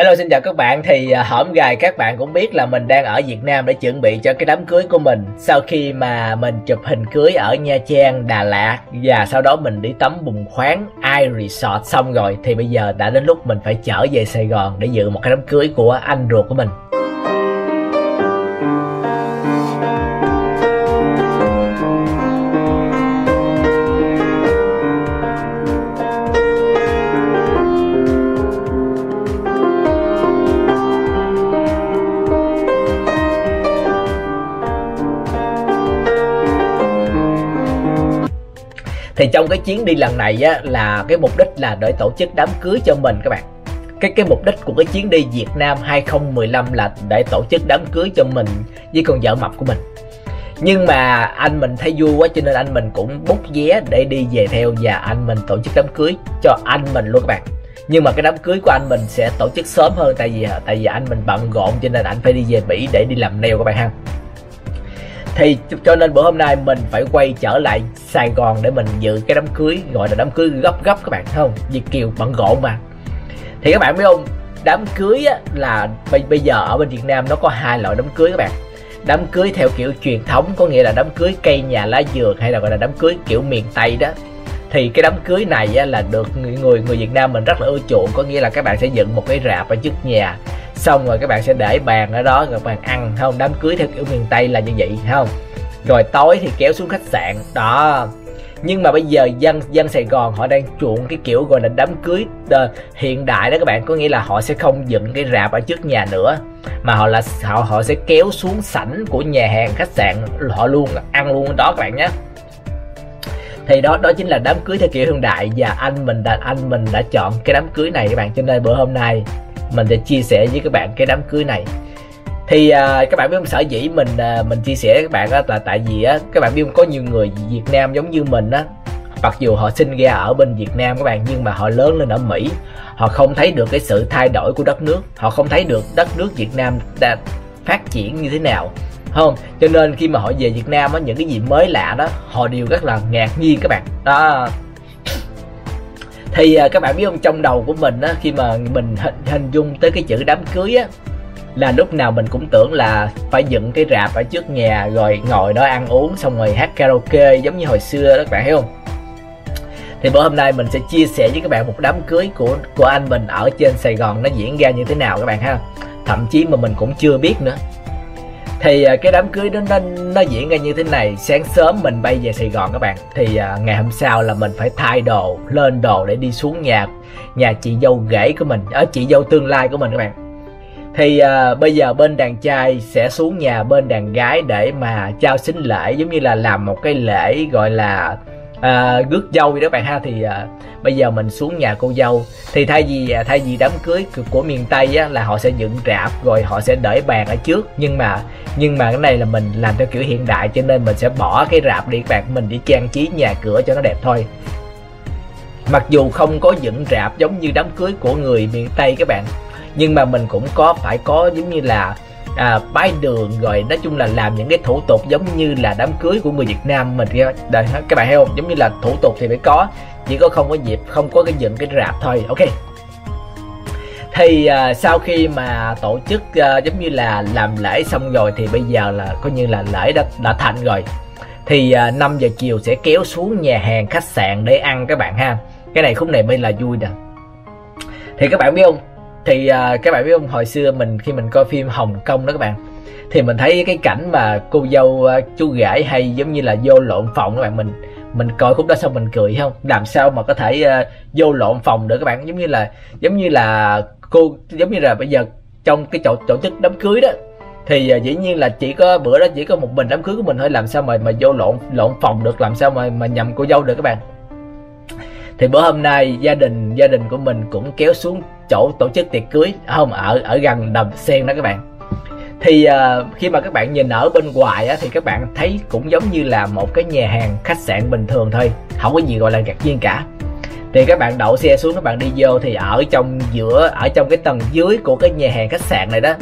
Hello xin chào các bạn. Thì à, hổm gài các bạn cũng biết là mình đang ở Việt Nam để chuẩn bị cho cái đám cưới của mình. Sau khi mà mình chụp hình cưới ở Nha Trang, Đà Lạt Và sau đó mình đi tắm bùng khoáng I Resort xong rồi Thì bây giờ đã đến lúc mình phải trở về Sài Gòn để dự một cái đám cưới của anh ruột của mình. Thì trong cái chuyến đi lần này á, là cái mục đích là để tổ chức đám cưới cho mình các bạn. Cái cái mục đích của cái chuyến đi Việt Nam 2015 là để tổ chức đám cưới cho mình với con vợ mập của mình. Nhưng mà anh mình thấy vui quá cho nên anh mình cũng bút vé để đi về theo và anh mình tổ chức đám cưới cho anh mình luôn các bạn. Nhưng mà cái đám cưới của anh mình sẽ tổ chức sớm hơn tại vì tại vì anh mình bận gọn cho nên anh phải đi về Mỹ để đi làm nail các bạn ha thì cho nên bữa hôm nay mình phải quay trở lại Sài Gòn để mình dự cái đám cưới gọi là đám cưới gấp gấp các bạn thấy không? Việt kiều bận rộn mà. Thì các bạn biết không? Đám cưới á, là bây giờ ở bên Việt Nam nó có hai loại đám cưới các bạn. Đám cưới theo kiểu truyền thống có nghĩa là đám cưới cây nhà lá dừa hay là gọi là đám cưới kiểu miền Tây đó thì cái đám cưới này á, là được người người Việt Nam mình rất là ưa chuộng. Có nghĩa là các bạn sẽ dựng một cái rạp ở trước nhà. Xong rồi các bạn sẽ để bàn ở đó rồi bàn bạn ăn không? Đám cưới theo kiểu miền tây là như vậy không? Rồi tối thì kéo xuống khách sạn đó. Nhưng mà bây giờ dân dân Sài Gòn họ đang chuộng cái kiểu gọi là đám cưới ờ, hiện đại đó các bạn. Có nghĩa là họ sẽ không dựng cái rạp ở trước nhà nữa mà họ là họ họ sẽ kéo xuống sảnh của nhà hàng khách sạn họ luôn ăn luôn đó các bạn nhé thì đó đó chính là đám cưới theo kiểu hiện đại. Và anh mình đã anh mình đã chọn cái đám cưới này các bạn. Cho nên bữa hôm nay mình sẽ chia sẻ với các bạn cái đám cưới này. Thì uh, các bạn biết không? Sở dĩ mình uh, mình chia sẻ với các bạn đó là tại vì á các bạn biết không? Có nhiều người Việt Nam giống như mình á mặc dù họ sinh ra ở bên Việt Nam các bạn nhưng mà họ lớn lên ở Mỹ. Họ không thấy được cái sự thay đổi của đất nước. Họ không thấy được đất nước Việt Nam đã phát triển như thế nào không cho nên khi mà họ về Việt Nam á những cái gì mới lạ đó họ đều rất là ngạc nhiên các bạn. Đó. Thì à, các bạn biết không trong đầu của mình á khi mà mình hình, hình dung tới cái chữ đám cưới á là lúc nào mình cũng tưởng là phải dựng cái rạp ở trước nhà rồi ngồi đó ăn uống xong rồi hát karaoke giống như hồi xưa đó các bạn thấy không? Thì bữa hôm nay mình sẽ chia sẻ với các bạn một đám cưới của của anh mình ở trên Sài Gòn nó diễn ra như thế nào các bạn ha. Thậm chí mà mình cũng chưa biết nữa thì à, cái đám cưới đó nó nó diễn ra như thế này. Sáng sớm mình bay về Sài Gòn các bạn. Thì à, ngày hôm sau là mình phải thay đồ lên đồ để đi xuống nhà nhà chị dâu rể của mình ở chị dâu tương lai của mình các bạn. Thì uh, bây giờ bên đàn trai sẽ xuống nhà bên đàn gái để mà trao xính lễ giống như là làm một cái lễ gọi là à, rước dâu vậy đó bạn ha thì à, bây giờ mình xuống nhà cô dâu. Thì thay vì à, thay vì đám cưới của miền tây á, là họ sẽ dựng rạp rồi họ sẽ để bàn ở trước. Nhưng mà nhưng mà cái này là mình làm theo kiểu hiện đại cho nên mình sẽ bỏ cái rạp đi các bạn mình đi trang trí nhà cửa cho nó đẹp thôi. Mặc dù không có dựng rạp giống như đám cưới của người miền tây các bạn nhưng mà mình cũng có phải có giống như là à, bay đường rồi nói chung là làm những cái thủ tục giống như là đám cưới của người Việt Nam mình đây các bạn thấy không? Giống như là thủ tục thì phải có chỉ có không có dịp không có cái dựng cái rạp thôi. Ok. Thì à, sau khi mà tổ chức à, giống như là làm lễ xong rồi thì bây giờ là coi như là lễ đã đã thành rồi. Thì à, 5 giờ chiều sẽ kéo xuống nhà hàng khách sạn để ăn các bạn ha. Cái này khúc này mới là vui nè. Thì các bạn biết không? Thì à, các bạn biết không? Hồi xưa mình khi mình coi phim Hồng Kông đó các bạn thì mình thấy cái cảnh mà cô dâu à, chú rể hay giống như là vô lộn phòng các bạn mình mình coi khúc đó xong mình cười không? Làm sao mà có thể uh, vô lộn phòng được các bạn? Giống như là giống như là cô giống như là bây giờ trong cái chỗ tổ chức đám cưới đó thì uh, dĩ nhiên là chỉ có bữa đó chỉ có một mình đám cưới của mình thôi làm sao mà mà vô lộn lộn phòng được? Làm sao mà mà nhầm cô dâu được các bạn? Thì bữa hôm nay gia đình gia đình của mình cũng kéo xuống chỗ tổ chức tiệc cưới không ở ở gần đầm sen đó các bạn. Thì uh, khi mà các bạn nhìn ở bên ngoài á, thì các bạn thấy cũng giống như là một cái nhà hàng khách sạn bình thường thôi không có gì gọi là ngạc nhiên cả. Thì các bạn đậu xe xuống các bạn đi vô thì ở trong giữa ở trong cái tầng dưới của cái nhà hàng khách sạn này đó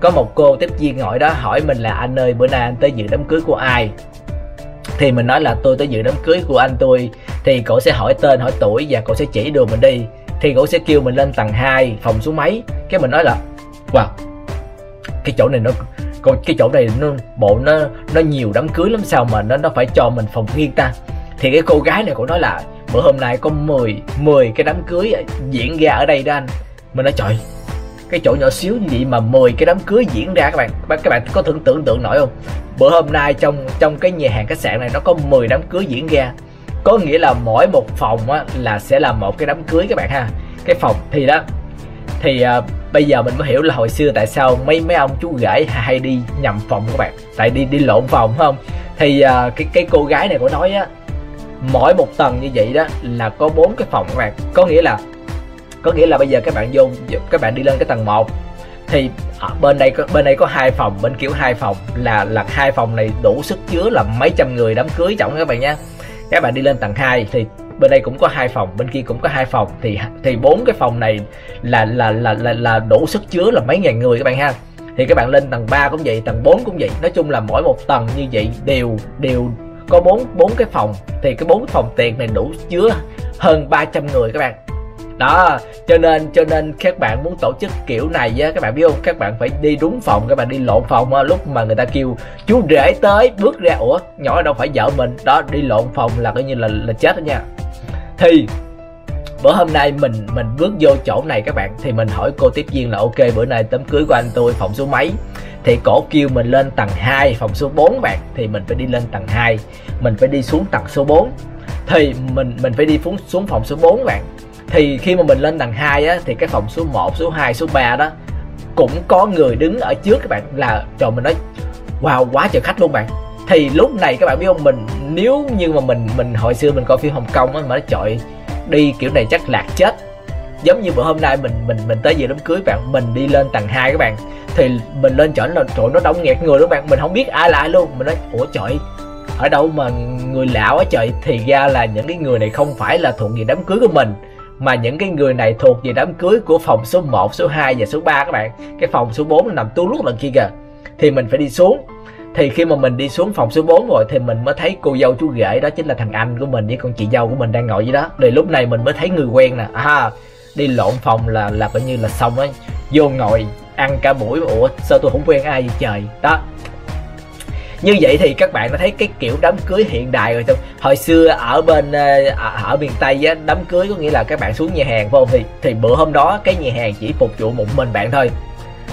có một cô tiếp viên ngồi đó hỏi mình là anh ơi bữa nay anh tới dự đám cưới của ai? Thì mình nói là tôi tới dự đám cưới của anh tôi. Thì cổ sẽ hỏi tên hỏi tuổi và cổ sẽ chỉ đường mình đi thì cổ sẽ kêu mình lên tầng 2 phòng số mấy. Cái mình nói là, wow, cái chỗ này nó còn cái chỗ này nó, bộ nó nó nhiều đám cưới lắm, sao mà nó nó phải cho mình phòng riêng ta? Thì cái cô gái này cũng nói là, bữa hôm nay có 10 10 cái đám cưới diễn ra ở đây đó anh. Mình nói, trời, cái chỗ nhỏ xíu như vậy mà 10 cái đám cưới diễn ra, các bạn các bạn có tưởng tưởng tượng nổi không? Bữa hôm nay trong trong cái nhà hàng khách sạn này nó có 10 đám cưới diễn ra có nghĩa là mỗi một phòng á, là sẽ là một cái đám cưới các bạn ha. Cái phòng thì đó thì uh, bây giờ mình mới hiểu là hồi xưa tại sao mấy mấy ông chú rể hay đi nhầm phòng các bạn. Tại đi đi lộn phòng phải không? Thì uh, cái cái cô gái này có nói á mỗi một tầng như vậy đó là có bốn cái phòng các bạn. Có nghĩa là có nghĩa là bây giờ các bạn vô các bạn đi lên cái tầng 1 thì ở bên đây có bên đây có hai phòng bên kiểu hai phòng là là hai phòng này đủ sức chứa là mấy trăm người đám cưới trọng các bạn nha các bạn đi lên tầng 2 thì bên đây cũng có hai phòng bên kia cũng có hai phòng. Thì thì bốn cái phòng này là là là là, là đủ sức chứa là mấy ngàn người các bạn ha. Thì các bạn lên tầng 3 cũng vậy tầng 4 cũng vậy. Nói chung là mỗi một tầng như vậy đều đều có bốn bốn cái phòng. Thì cái bốn phòng tiền này đủ chứa hơn 300 người các bạn đó, cho nên cho nên các bạn muốn tổ chức kiểu này á, các bạn biết không? Các bạn phải đi đúng phòng, các bạn đi lộn phòng á, lúc mà người ta kêu chú rể tới, bước ra, ủa, nhỏ đâu phải vợ mình? Đó, đi lộn phòng là coi như là là chết đó nha. Thì, bữa hôm nay mình mình bước vô chỗ này các bạn, thì mình hỏi cô tiếp viên là, ok, bữa nay đám cưới của anh tôi phòng số mấy? Thì cổ kêu mình lên tầng 2 phòng số 4 bạn, thì mình phải đi lên tầng 2 mình phải đi xuống tầng số 4 thì mình mình phải đi xuống xuống phòng số 4 bạn thì khi mà mình lên tầng 2 á thì cái phòng số 1, số 2, số 3 đó cũng có người đứng ở trước các bạn. Là trời mình nói wow quá trời khách luôn bạn. Thì lúc này các bạn biết không mình nếu như mà mình mình hồi xưa mình coi phim Hồng Kông á mà nó trời đi kiểu này chắc lạc chết. Giống như bữa hôm nay mình mình mình tới dự đám cưới bạn mình đi lên tầng 2 các bạn thì mình lên chỗ là chỗ nó đông nghẹt người luôn bạn. Mình không biết ai là ai luôn. Mình nói ủa trời ở đâu mà người lão á trời. Thì ra là những cái người này không phải là thuộc về đám cưới của mình mà những cái người này thuộc về đám cưới của phòng số 1, số 2 và số 3 các bạn. Cái phòng số 4 nó nằm tu lút lần kia kìa. Thì mình phải đi xuống. Thì khi mà mình đi xuống phòng số 4 rồi thì mình mới thấy cô dâu chú rể đó chính là thằng anh của mình với con chị dâu của mình đang ngồi dưới đó. Thì lúc này mình mới thấy người quen nè. À đi lộn phòng là là coi như là xong ấy. Vô ngồi ăn cả buổi. Ủa sao tôi không quen ai vậy trời? Đó như vậy thì các bạn đã thấy cái kiểu đám cưới hiện đại rồi không hồi xưa ở bên ờ, ở ở miền tây á, đám cưới có nghĩa là các bạn xuống nhà hàng, phải không? Thì thì bữa hôm đó cái nhà hàng chỉ phục vụ một mình bạn thôi.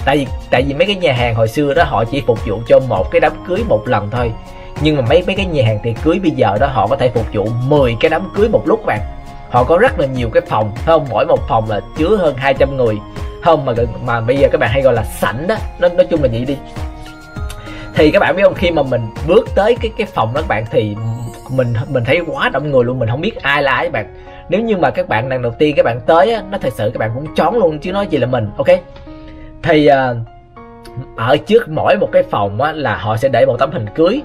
Tại vì tại vì mấy cái nhà hàng hồi xưa đó họ chỉ phục vụ cho một cái đám cưới một lần thôi. Nhưng mà mấy mấy cái nhà hàng tiệc cưới bây giờ đó họ có thể phục vụ 10 cái đám cưới một lúc bạn. Họ có rất là nhiều cái phòng không? Mỗi một phòng là chứa hơn 200 người. Không, mà mà bây giờ các bạn hay gọi là sảnh đó, nó, nói chung là vậy đi thì các bạn biết không khi mà mình bước tới cái cái phòng đó các bạn thì mình mình thấy quá đông người luôn mình không biết ai là ai các bạn. Nếu như mà các bạn lần đầu tiên các bạn tới á nó thật sự các bạn cũng chón luôn chứ nói gì là mình ok? Thì uh, ở trước mỗi một cái phòng á là họ sẽ để một tấm hình cưới.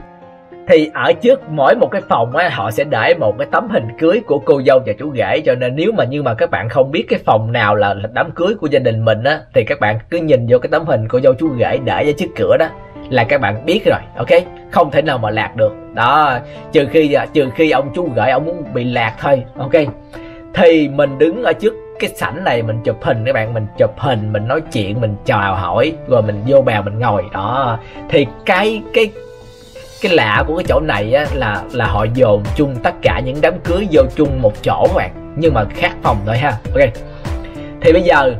Thì ở trước mỗi một cái phòng á họ sẽ để một cái tấm hình cưới của cô dâu và chú rể. Cho nên nếu mà như mà các bạn không biết cái phòng nào là đám cưới của gia đình mình á thì các bạn cứ nhìn vô cái tấm hình cô dâu chú rể để ở trước cửa đó là các bạn biết rồi, ok? Không thể nào mà lạc được. Đó, trừ khi trừ khi ông chú gửi, ông muốn bị lạc thôi, ok? Thì mình đứng ở trước cái sảnh này, mình chụp hình các bạn, mình chụp hình, mình nói chuyện, mình chào hỏi, rồi mình vô bàn mình ngồi, đó. Thì cái cái cái lạ của cái chỗ này á, là là họ dồn chung tất cả những đám cưới vô chung một chỗ các bạn, nhưng mà khác phòng thôi ha, ok? Thì bây giờ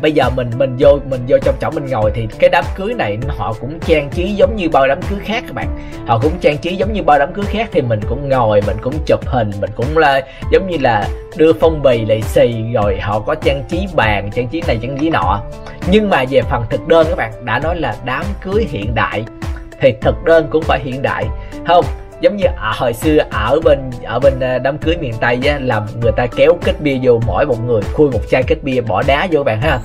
bây giờ mình mình vô mình vô trong chỗ mình ngồi thì cái đám cưới này họ cũng trang trí giống như bao đám cưới khác các bạn. Họ cũng trang trí giống như bao đám cưới khác thì mình cũng ngồi, mình cũng chụp hình, mình cũng là giống như là đưa phong bì lì xì, rồi họ có trang trí bàn, trang trí này, trang trí nọ. Nhưng mà về phần thực đơn các bạn, đã nói là đám cưới hiện đại, thì thực đơn cũng phải hiện đại. Không giống như ở hồi xưa ở bên ở bên ờ, đám cưới miền tây á làm người ta kéo kết bia vô mỗi một người khui một chai kết bia bỏ đá vô bạn ha.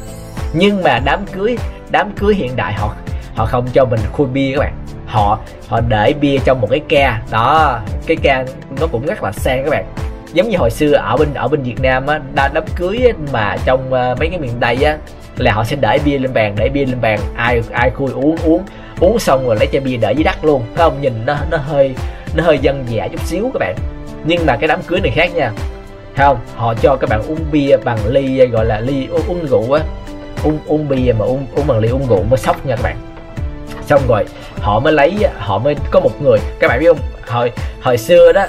Nhưng mà đám cưới đám cưới hiện đại họ họ không cho mình khui bia các bạn. Họ họ để bia trong một cái ca đó cái ca nó cũng rất là sang các bạn. Giống như hồi xưa ở bên ở bên Việt Nam á đám cưới á, mà trong uh, mấy cái miền Tây á là họ sẽ để bia lên bàn để bia lên bàn ai ai khui uống uống uống xong rồi lấy chai bia để dưới đất luôn phải không? Nhìn nó nó hơi nó hơi dân dã chút xíu các bạn. Nhưng mà cái đám cưới này khác nha. Không, họ cho các bạn uống bia bằng ly, gọi là ly uống rượu á. Uống uống bia mà uống uống bằng ly uống rượu mới sốc nha các bạn. Xong rồi, họ mới lấy họ mới, có một người, các bạn biết không? Hồi hồi xưa đó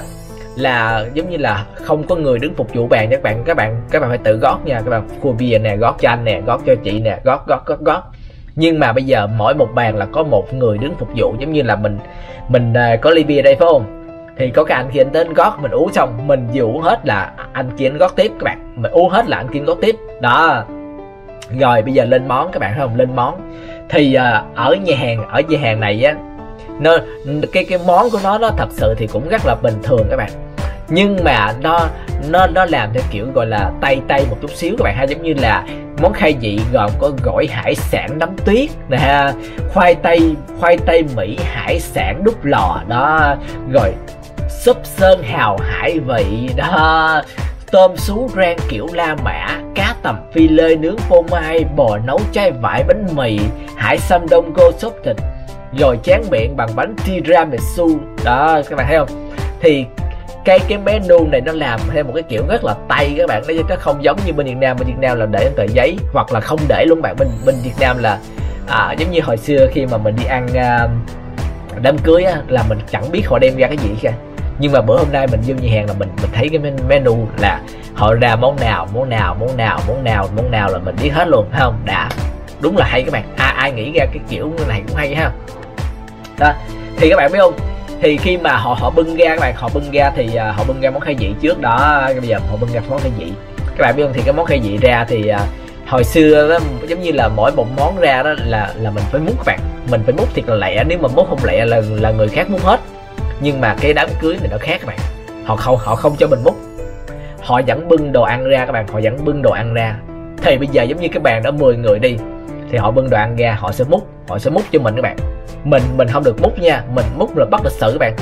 là giống như là không có người đứng phục vụ bàn các bạn. Các bạn các bạn phải tự gót nha, các bạn. Khu bia nè, gót cho anh nè, gót cho chị nè, gót gót gót gót nhưng mà bây giờ mỗi một bàn là có một người đứng phục vụ giống như là mình mình uh, có ly bia đây phải không? Thì có cái anh kia anh đến gót mình uống xong mình vừa uống hết là anh kia anh gót tiếp các bạn. Mình uống hết là anh kia gót tiếp. Đó. Rồi bây giờ lên món các bạn thấy không? Lên món. Thì uh, ở nhà hàng ở nhà hàng này á nó cái cái món của nó nó thật sự thì cũng rất là bình thường các bạn nhưng mà nó nó nó làm theo kiểu gọi là tay tay một chút xíu các bạn ha giống như là món khai vị gồm có gỏi hải sản nấm tuyết nè ha khoai tây khoai tây mỹ hải sản đúc lò đó rồi súp sơn hào hải vị đó tôm sú rang kiểu La Mã, cá tầm phi lê nướng phô mai, bò nấu chai vải bánh mì, hải sâm đông cô sốt thịt, rồi chán miệng bằng bánh tiramisu. Đó, các bạn thấy không? Thì cái cái menu này nó làm theo một cái kiểu rất là tay các bạn. Nó không giống như bên Việt Nam. Bên Việt Nam là để tờ giấy hoặc là không để luôn bạn. Bên bên Việt Nam là à, giống như hồi xưa khi mà mình đi ăn à, đám cưới á, là mình chẳng biết họ đem ra cái gì cả nhưng mà bữa hôm nay mình vô nhà hàng là mình mình thấy cái menu là họ ra món nào món nào món nào món nào món nào là mình biết hết luôn phải không? Đã. Đúng là hay các bạn. Ai ai nghĩ ra cái kiểu này cũng hay ha. Đó. Thì các bạn biết không? Thì khi mà họ họ bưng ra các bạn họ bưng ra thì uh, họ bưng ra món khai vị trước. Đó bây giờ họ bưng ra món khai vị. Các bạn biết không? Thì cái món khai vị ra thì uh, hồi xưa đó giống như là mỗi một món ra đó là là mình phải múc các bạn. Mình phải múc thiệt là lẹ nếu mà múc không lẹ là là người khác múc hết. Nhưng mà cái đám cưới này nó khác các bạn. Họ không họ không cho mình múc. Họ vẫn bưng đồ ăn ra các bạn họ vẫn bưng đồ ăn ra. Thì bây giờ giống như cái bàn đó 10 người đi thì họ bưng đồ ăn ra họ sẽ múc họ sẽ múc cho mình các bạn. Mình mình không được múc nha. Mình múc là bắt lịch sự các bạn.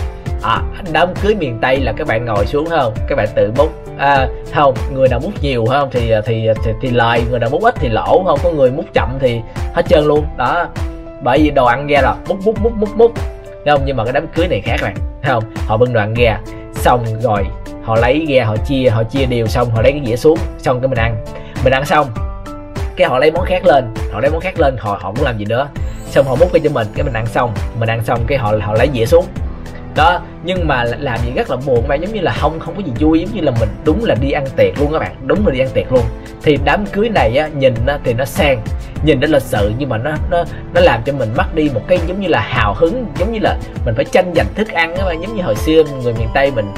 À, đám cưới miền tây là các bạn ngồi xuống không? Các bạn tự múc. À, không người nào múc nhiều không? Thì thì thì, thì lời người nào múc ít thì lỗ. Không có người múc chậm thì hết trơn luôn. Đó. Bởi vì đồ ăn ra là múc múc múc múc múc. Không? Nhưng mà cái đám cưới này khác các bạn. Thấy không? Họ bưng đồ ăn ra xong rồi họ lấy ra họ chia họ chia đều xong họ lấy cái dĩa xuống xong cái mình ăn. Mình ăn xong cái họ lấy món khác lên họ lấy món khác lên họ họ muốn làm gì nữa. Xong họ múc cái cho mình cái mình ăn xong mình ăn xong cái họ họ lấy dĩa xuống. Đó nhưng mà làm gì rất là buồn mà giống như là không không có gì vui giống như là mình đúng là đi ăn tiệc luôn các bạn đúng là đi ăn tiệc luôn. Thì đám cưới này á nhìn á, thì nó sang nhìn nó lịch sự nhưng mà nó nó nó làm cho mình mất đi một cái giống như là hào hứng giống như là mình phải tranh giành thức ăn các bạn. Giống như hồi xưa người miền tây mình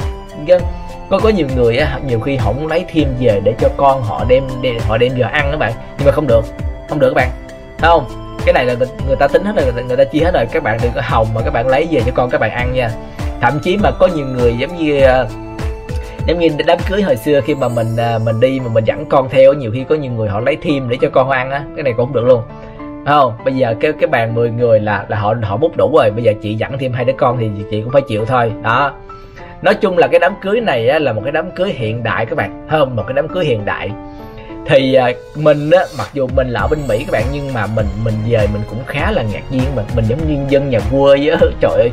có có nhiều người á nhiều khi họ muốn lấy thêm về để cho con họ đem, đem họ đem giờ ăn các bạn. Nhưng mà không được không được các bạn. Thấy không? Cái này là người, người ta tính hết rồi người ta chia hết rồi. Các bạn đừng có hồng mà các bạn lấy về cho con các bạn ăn nha. Thậm chí mà có nhiều người giống như ờ, giống như đám cưới hồi xưa khi mà mình ờ, mình đi mà mình dẫn con theo nhiều khi có nhiều người họ lấy thêm để cho con ăn á. Cái này cũng không được luôn. Không? Bây giờ cái cái bàn 10 người là là họ họ bút đủ rồi. Bây giờ chị dẫn thêm hai đứa con thì chị cũng phải chịu thôi. Đó nói chung là cái đám cưới này á, là một cái đám cưới hiện đại các bạn. Hơn một cái đám cưới hiện đại. Thì à, mình á mặc dù mình là ở bên mỹ các bạn nhưng mà mình mình về mình cũng khá là ngạc nhiên mà mình giống như dân nhà quê á. Trời ơi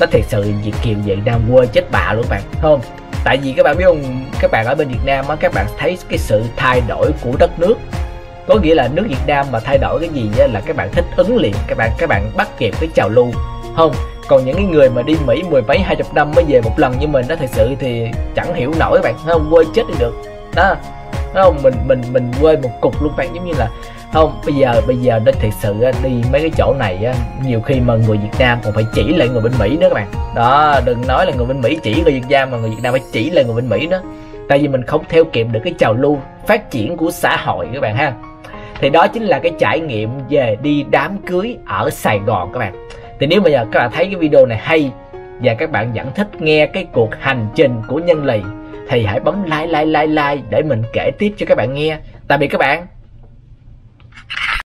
nó thiệt sự việt kiều vậy nam quê chết bà luôn các bạn không? Tại vì các bạn biết không các bạn ở bên việt nam á các bạn thấy cái sự thay đổi của đất nước. Có nghĩa là nước việt nam mà thay đổi cái gì á là các bạn thích ứng liền các bạn các bạn bắt kịp cái trào lưu không? Còn những cái người mà đi mỹ mười mấy, hai chục năm mới về một lần như mình đó thật sự thì chẳng hiểu nổi các bạn. Không? Quên chết đi được. Đó. Không? Mình mình mình quên một cục luôn bạn. Giống như là không? Bây giờ bây giờ đó thật sự đi mấy cái chỗ này nhiều khi mà người Việt Nam còn phải chỉ lại người bên Mỹ nữa các bạn. Đó, đừng nói là người bên Mỹ chỉ người Việt Nam mà người Việt Nam phải chỉ lại người bên Mỹ nữa. Tại vì mình không theo kịp được cái trào lưu phát triển của xã hội các bạn ha. Thì đó chính là cái trải nghiệm về đi đám cưới ở Sài Gòn các bạn thì nếu bây giờ các bạn thấy cái video này hay và các bạn vẫn thích nghe cái cuộc hành trình của nhân lì, thì hãy bấm like like like like để mình kể tiếp cho các bạn nghe. Tạm biệt các bạn.